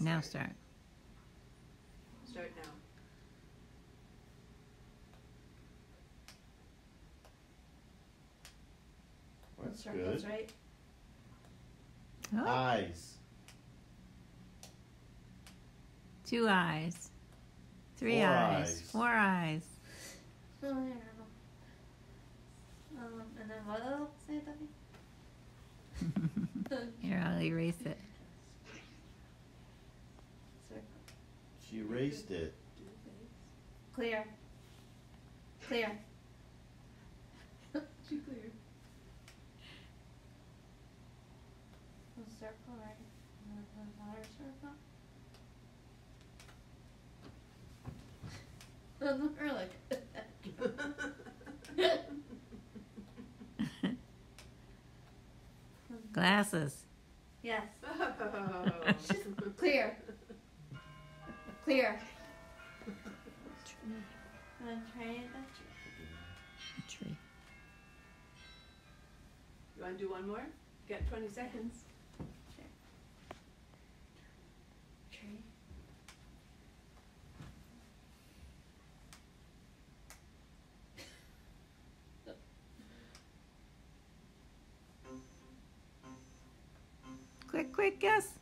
Now start. Start now. That's Circles, good. right? Oh, Eyes. two eyes. Three Four eyes. eyes. Four eyes. Oh, I. Um, and then what else? Here, I'll erase it. Circle. She erased it. Do the face. Clear. Clear. She cleared. A circle, right? And then another circle. Doesn't look really good. Glasses. yes. Oh. Clear. Clear. And then try that. Tree. You wanna do one more? You got twenty seconds. Tree. Quick, quick, guess.